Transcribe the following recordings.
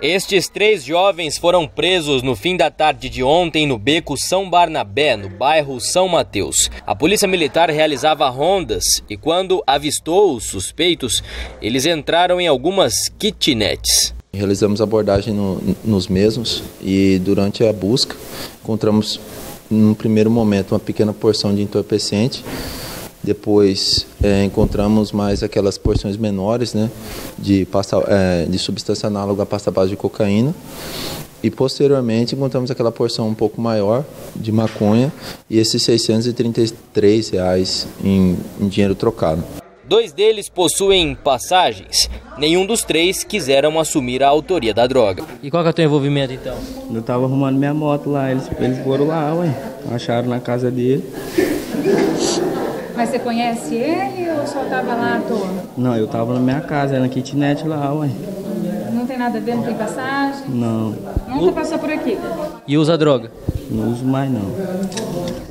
Estes três jovens foram presos no fim da tarde de ontem no beco São Barnabé, no bairro São Mateus. A polícia militar realizava rondas e, quando avistou os suspeitos, eles entraram em algumas kitnets. Realizamos abordagem no, nos mesmos e, durante a busca, encontramos, num primeiro momento, uma pequena porção de entorpecente depois é, encontramos mais aquelas porções menores né, de, pasta, é, de substância análoga à pasta base de cocaína. E posteriormente encontramos aquela porção um pouco maior de maconha e esses 633 reais em, em dinheiro trocado. Dois deles possuem passagens. Nenhum dos três quiseram assumir a autoria da droga. E qual que é o teu envolvimento então? Eu tava arrumando minha moto lá, eles, eles foram lá, ué. Acharam na casa dele. Mas você conhece ele ou só tava lá à toa? Não, eu tava na minha casa, na kitnet lá, ué. Não tem nada a ver, não tem passagem? Não. Nunca passou por aqui? E usa droga? Não uso mais não.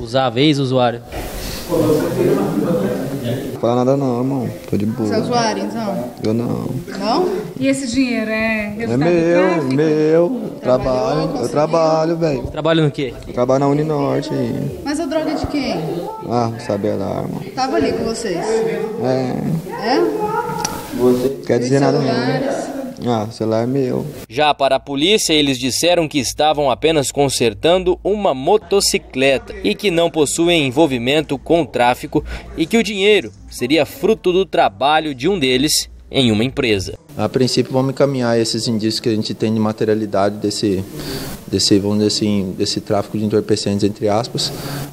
Usava ex-usuário? Não fala nada não, irmão. Tô de boa. Você é usuário, então? Eu não. Não? E esse dinheiro é É meu, meu. Trabalho. Eu trabalho, velho. Trabalha no quê? Trabalho na Uninorte aí. Mas a droga é de quem? Ah, saber lá, irmão. Tava ali com vocês. É. É? Quer dizer nada não. Celulares. Ah, o celular é meu. Já para a polícia, eles disseram que estavam apenas consertando uma motocicleta e que não possuem envolvimento com o tráfico e que o dinheiro seria fruto do trabalho de um deles em uma empresa. A princípio, vamos encaminhar esses indícios que a gente tem de materialidade desse, desse, vamos dizer assim, desse tráfico de entorpecentes, entre aspas,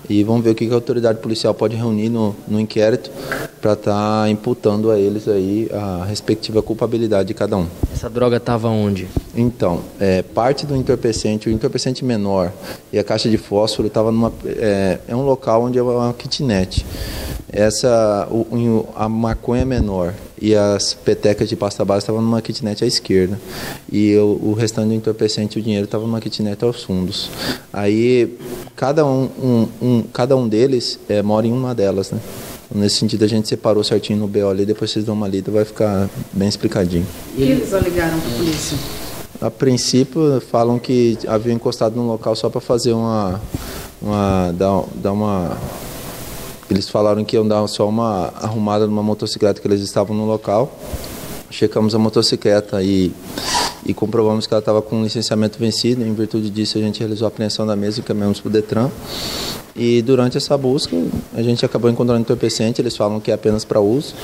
e vamos ver o que a autoridade policial pode reunir no, no inquérito para estar tá imputando a eles aí a respectiva culpabilidade de cada um. Essa droga estava onde? Então, é, parte do entorpecente, o entorpecente menor e a caixa de fósforo estava numa é, é um local onde é uma kitnet. Essa o, a maconha menor e as petecas de pasta base estavam numa kitnet à esquerda e o, o restante do entorpecente, o dinheiro estava numa kitnet aos fundos. Aí cada um, um, um cada um deles é, mora em uma delas, né? Nesse sentido, a gente separou certinho no BO ali, depois vocês dão uma lida, vai ficar bem explicadinho. Que eles alegaram para a polícia? A princípio, falam que haviam encostado no local só para fazer uma. uma dar, dar uma. Eles falaram que iam dar só uma arrumada numa motocicleta que eles estavam no local. Checamos a motocicleta e, e comprovamos que ela estava com licenciamento vencido. Em virtude disso, a gente realizou a apreensão da mesa e encaminhamos para o Detran. E durante essa busca, a gente acabou encontrando entorpecente, eles falam que é apenas para uso,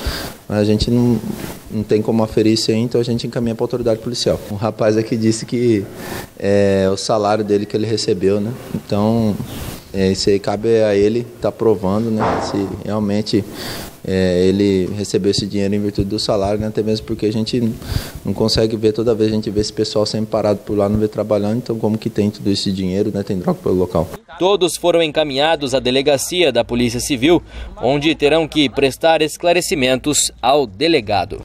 mas a gente não, não tem como aferir isso aí, então a gente encaminha para a autoridade policial. O rapaz aqui disse que é o salário dele que ele recebeu, né? Então, é, isso aí cabe a ele estar tá provando, né? Se realmente é, ele recebeu esse dinheiro em virtude do salário, né? até mesmo porque a gente não consegue ver toda vez a gente vê esse pessoal sempre parado por lá, não vê trabalhando, então como que tem tudo esse dinheiro, né? Tem droga pelo local. Todos foram encaminhados à delegacia da Polícia Civil, onde terão que prestar esclarecimentos ao delegado.